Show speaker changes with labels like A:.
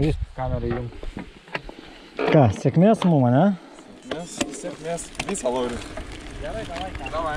A: Viskas kamerą jum.
B: Ką, sėkmės mum, ne?
C: Mes sėkmės visą laurį.
A: Gerai, davai, ką.
C: Davai.